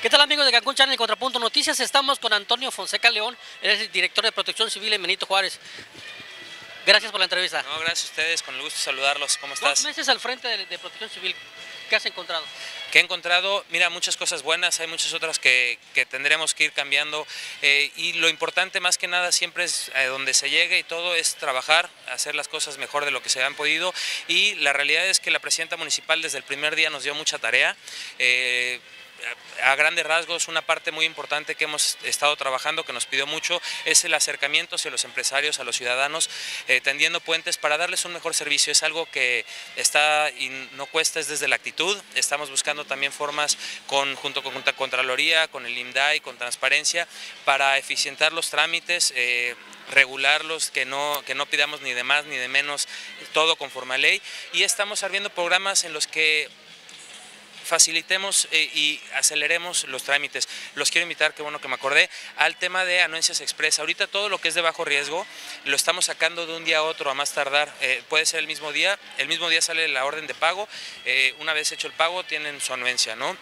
¿Qué tal amigos de Cancún Channel y Contrapunto Noticias? Estamos con Antonio Fonseca León, él es el director de Protección Civil en Benito Juárez. Gracias por la entrevista. No, gracias a ustedes, con el gusto de saludarlos. ¿Cómo estás? Dos meses al frente de, de Protección Civil, ¿qué has encontrado? que he encontrado, mira, muchas cosas buenas, hay muchas otras que, que tendremos que ir cambiando eh, y lo importante más que nada siempre es eh, donde se llegue y todo es trabajar, hacer las cosas mejor de lo que se han podido y la realidad es que la presidenta municipal desde el primer día nos dio mucha tarea. Eh, a grandes rasgos, una parte muy importante que hemos estado trabajando, que nos pidió mucho, es el acercamiento hacia los empresarios, a los ciudadanos, eh, tendiendo puentes para darles un mejor servicio. Es algo que está y no cuesta, es desde la actitud. Estamos buscando también formas con, junto con Contraloría, con el IMDAI, con transparencia, para eficientar los trámites. Eh, regularlos, que no, que no pidamos ni de más ni de menos, todo conforme a ley. Y estamos abriendo programas en los que facilitemos eh, y aceleremos los trámites. Los quiero invitar, qué bueno que me acordé, al tema de anuencias express. Ahorita todo lo que es de bajo riesgo lo estamos sacando de un día a otro, a más tardar. Eh, puede ser el mismo día, el mismo día sale la orden de pago, eh, una vez hecho el pago tienen su anuencia, ¿no?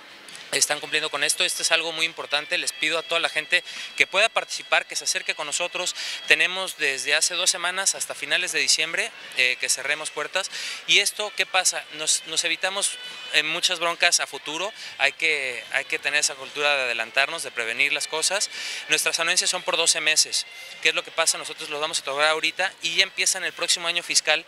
Están cumpliendo con esto. Esto es algo muy importante. Les pido a toda la gente que pueda participar, que se acerque con nosotros. Tenemos desde hace dos semanas hasta finales de diciembre eh, que cerremos puertas. Y esto, ¿qué pasa? Nos, evitamos en muchas broncas a futuro. Hay que, hay que tener esa cultura de adelantarnos, de prevenir las cosas. Nuestras anuencias son por 12 meses. ¿Qué es lo que pasa? Nosotros los vamos a otorgar ahorita y ya empiezan el próximo año fiscal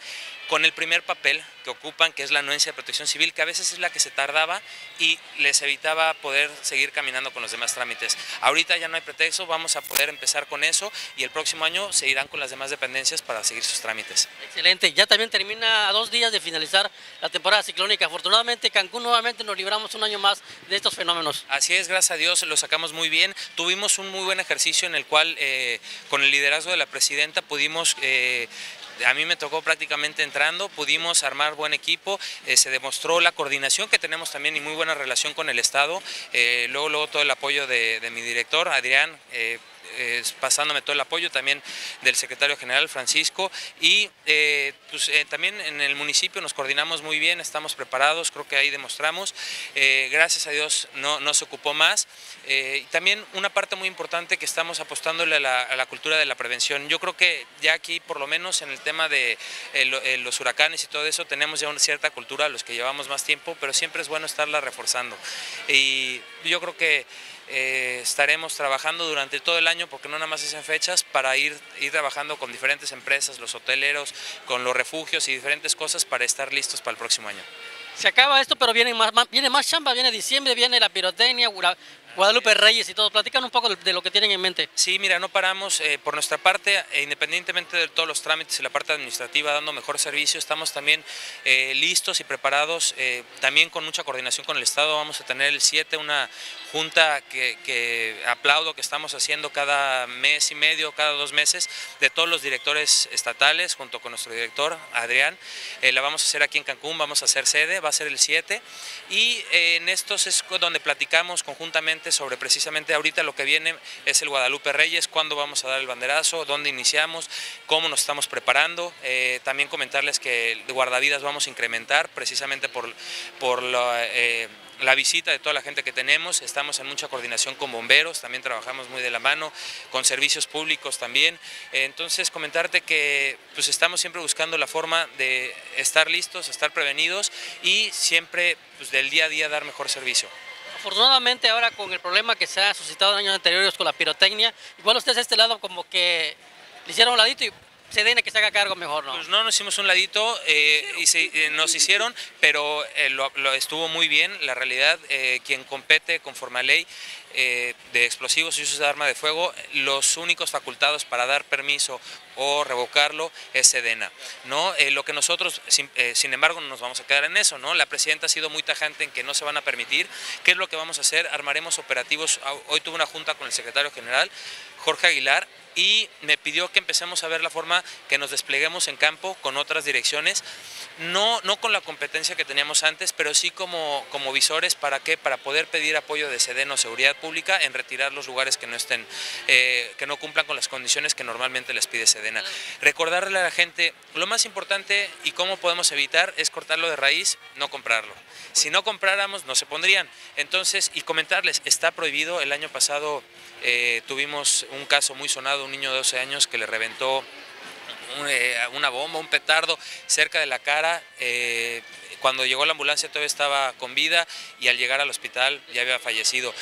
con el primer papel que ocupan, que es la anuencia de protección civil, que a veces es la que se tardaba y les evitaba poder seguir caminando con los demás trámites. Ahorita ya no hay pretexto, vamos a poder empezar con eso y el próximo año se irán con las demás dependencias para seguir sus trámites. Excelente, ya también termina a dos días de finalizar la temporada ciclónica. Afortunadamente Cancún nuevamente nos libramos un año más de estos fenómenos. Así es, gracias a Dios lo sacamos muy bien. Tuvimos un muy buen ejercicio en el cual eh, con el liderazgo de la presidenta pudimos... Eh, a mí me tocó prácticamente entrando, pudimos armar buen equipo, eh, se demostró la coordinación que tenemos también y muy buena relación con el Estado, eh, luego, luego todo el apoyo de, de mi director, Adrián, eh, pasándome todo el apoyo también del secretario general Francisco y eh, pues, eh, también en el municipio nos coordinamos muy bien, estamos preparados, creo que ahí demostramos, eh, gracias a Dios no, no se ocupó más. Y también una parte muy importante que estamos apostándole a la, cultura de la prevención, yo creo que ya aquí por lo menos en el tema de los huracanes y todo eso tenemos ya una cierta cultura, los que llevamos más tiempo, pero siempre es bueno estarla reforzando. Y yo creo que eh, estaremos trabajando durante todo el año, porque no nada más es fechas, para ir, ir trabajando con diferentes empresas, los hoteleros, con los refugios y diferentes cosas para estar listos para el próximo año. Se acaba esto, pero viene más, viene más chamba, viene diciembre, viene la pirotecnia, Guadalupe Reyes y todo. Platican un poco de lo que tienen en mente. Sí, mira, no paramos. Eh, por nuestra parte, e independientemente de todos los trámites y la parte administrativa, dando mejor servicio, estamos también eh, listos y preparados, eh, también con mucha coordinación con el Estado. Vamos a tener el 7, una junta que, que, aplaudo que estamos haciendo cada mes y medio, cada dos meses, de todos los directores estatales, junto con nuestro director, Adrián. la vamos a hacer aquí en Cancún, vamos a hacer sede, va a ser el 7. Y en estos es donde platicamos conjuntamente sobre precisamente ahorita lo que viene es el Guadalupe Reyes, cuándo vamos a dar el banderazo, dónde iniciamos, cómo nos estamos preparando. Eh, también comentarles que el guardavidas vamos a incrementar precisamente por, por eh, la visita de toda la gente que tenemos, estamos en mucha coordinación con bomberos, también trabajamos muy de la mano, con servicios públicos también. Entonces comentarte que pues estamos siempre buscando la forma de estar listos, estar prevenidos y siempre pues, del día a día dar mejor servicio. Afortunadamente ahora con el problema que se ha suscitado en años anteriores con la pirotecnia, igual ustedes a este lado como que le hicieron un ladito y se tiene que se haga cargo mejor, ¿no? Pues no nos hicimos un ladito eh, y eh, nos hicieron, pero eh, lo, estuvo muy bien. La realidad, quien compete conforme a ley de explosivos y usos de arma de fuego, los únicos facultados para dar permiso o revocarlo es Sedena. ¿no? lo que nosotros, sin, sin, embargo, no nos vamos a quedar en eso. ¿no? La presidenta ha sido muy tajante en que no se van a permitir. ¿Qué es lo que vamos a hacer? Armaremos operativos. Hoy tuve una junta con el secretario general, Jorge Aguilar, y me pidió que empecemos a ver la forma que nos despleguemos en campo con otras direcciones, no, no con la competencia que teníamos antes, pero sí como, como visores, ¿para qué? Para poder pedir apoyo de Sedeno Seguridad Pública en retirar los lugares que no estén, eh, que no cumplan con las condiciones que normalmente les pide Sedeno. cadena. Recordarle a la gente, lo más importante y cómo podemos evitar es cortarlo de raíz, no comprarlo. Si no compráramos, no se pondrían. Entonces, y comentarles, está prohibido. El año pasado eh, tuvimos un caso muy sonado, un niño de 12 años que le reventó eh, una bomba, un petardo cerca de la cara. Eh, cuando llegó la ambulancia todavía estaba con vida y al llegar al hospital ya había fallecido.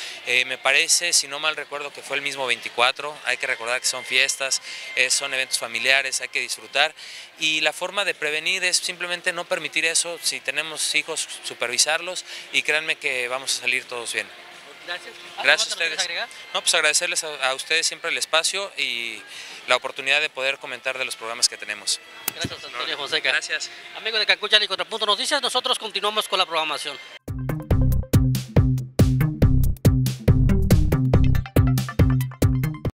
Me parece, si no mal recuerdo, que fue el mismo 24. Hay que recordar que son fiestas, son eventos familiares, hay que disfrutar. Y la forma de prevenir es simplemente no permitir eso. Si tenemos hijos, supervisarlos y créanme que vamos a salir todos bien. Gracias. Gracias a ustedes. No, pues agradecerles a, ustedes siempre el espacio y la oportunidad de poder comentar de los programas que tenemos. Gracias, Antonio Fonseca. Gracias. Amigos de Cancucha y Contrapunto Noticias, nosotros continuamos con la programación.